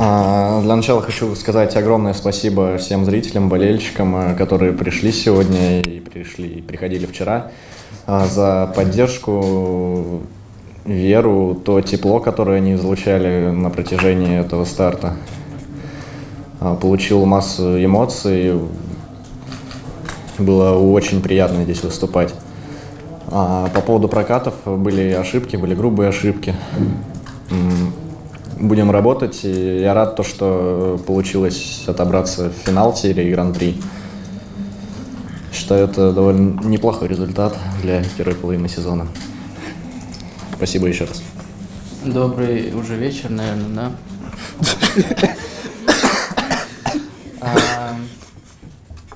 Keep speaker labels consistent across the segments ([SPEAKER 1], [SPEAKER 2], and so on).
[SPEAKER 1] А, для начала хочу сказать огромное спасибо всем зрителям, болельщикам, э, которые пришли сегодня и пришли, и приходили вчера, а, за поддержку, веру, то тепло, которое они излучали на протяжении этого старта. А, получил массу эмоций, было очень приятно здесь выступать. А по поводу прокатов были ошибки, были грубые ошибки. Будем работать, и я рад, то, что получилось отобраться в финал серии Гран-при. Считаю, это довольно неплохой результат для первой половины сезона. Спасибо еще раз.
[SPEAKER 2] Добрый уже вечер, наверное, да?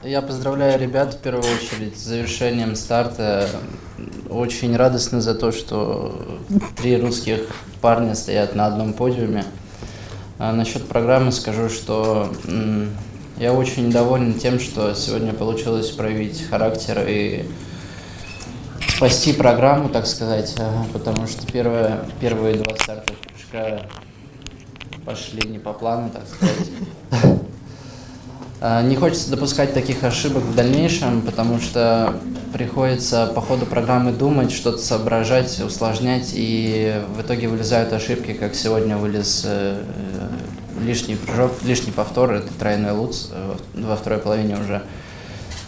[SPEAKER 2] Я поздравляю ребят в первую очередь с завершением старта. Очень радостно за то, что три русских парня стоят на одном подиуме. А насчет программы скажу, что я очень доволен тем, что сегодня получилось проявить характер и спасти программу, так сказать, потому что первые, первые два старта прыжка пошли не по плану, так сказать. А, не хочется допускать таких ошибок в дальнейшем, потому что приходится по ходу программы думать, что-то соображать, усложнять, и в итоге вылезают ошибки, как сегодня вылез э, лишний прыжок, лишний повтор, это тройной луц э, во второй половине уже,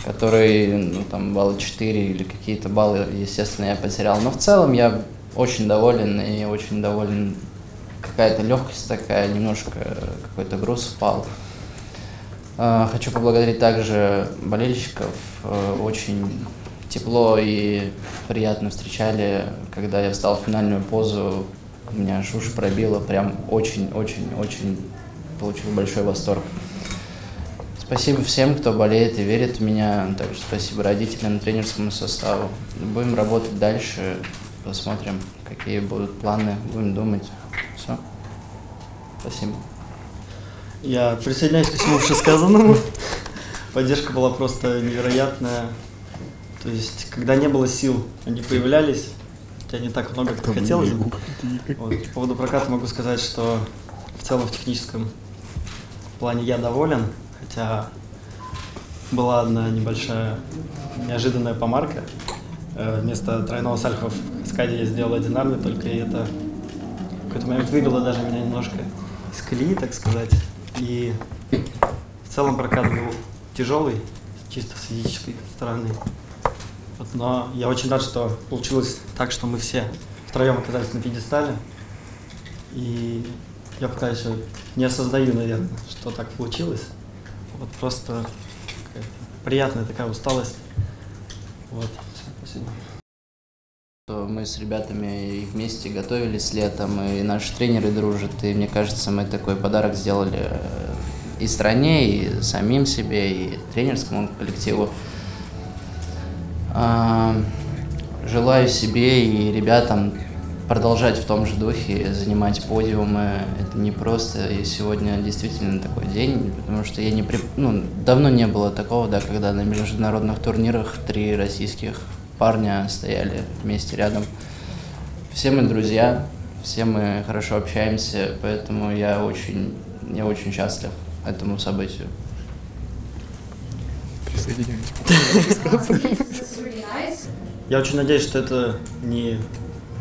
[SPEAKER 2] который, ну, там, баллы 4 или какие-то баллы, естественно, я потерял. Но в целом я очень доволен и очень доволен. Какая-то легкость такая, немножко какой-то груз упал. А, хочу поблагодарить также болельщиков. Э, очень тепло и приятно встречали, когда я встал в финальную позу. У меня аж уши пробило. Прям очень-очень-очень получил большой восторг. Спасибо всем, кто болеет и верит в меня. Также спасибо родителям, тренерскому составу. Будем работать дальше. Посмотрим, какие будут планы. Будем думать. Все. Спасибо.
[SPEAKER 3] Я присоединяюсь ко всему сказанному. Поддержка была просто невероятная. То есть, когда не было сил, они появлялись, хотя не так много, как хотелось. Вот. По поводу проката могу сказать, что в целом в техническом плане я доволен, хотя была одна небольшая неожиданная помарка. Э, вместо тройного сальхов в каскаде я сделал одинарный, только это в какой-то момент выбило даже меня немножко из колеи, так сказать. И в целом прокат был тяжелый, чисто с физической стороны. Но я очень рад, что получилось так, что мы все втроем оказались на пьедестале. И я пока еще не осознаю, наверное, что так получилось. Вот просто приятная такая усталость. Вот, спасибо.
[SPEAKER 2] Мы с ребятами вместе готовились летом, и наши тренеры дружат, и мне кажется, мы такой подарок сделали э, и стране, и самим себе, и тренерскому коллективу. Желаю себе и ребятам продолжать в том же духе, занимать подиумы. Это не просто, и сегодня действительно такой день, потому что я не при... ну, давно не было такого, да, когда на международных турнирах три российских парня стояли вместе рядом. Все мы друзья, все мы хорошо общаемся, поэтому я очень, я очень счастлив этому событию.
[SPEAKER 3] Я очень надеюсь, что это не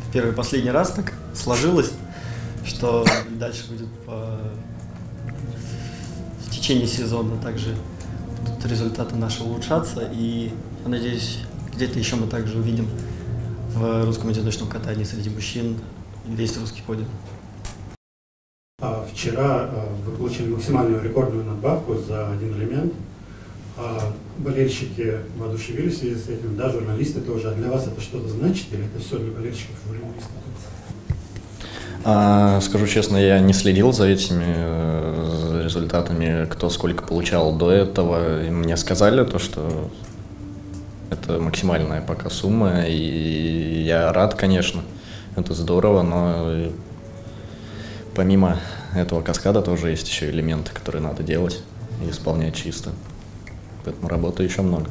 [SPEAKER 3] в первый и последний раз так сложилось, что дальше будет по... в течение сезона также будут результаты наши улучшаться. И я надеюсь, где-то еще мы также увидим в русском одиночном катании среди мужчин весь русский подиум.
[SPEAKER 4] А вчера а, вы получили максимальную рекордную надбавку за один элемент. А болельщики воодушевились в связи с этим, да, журналисты тоже. А для вас это что-то значит или это все для болельщиков и журналистов?
[SPEAKER 1] А, скажу честно, я не следил за этими э, результатами, кто сколько получал до этого. И мне сказали то, что это максимальная пока сумма, и я рад, конечно, это здорово, но помимо этого каскада тоже есть еще элементы, которые надо делать и исполнять чисто. Поэтому работы еще много.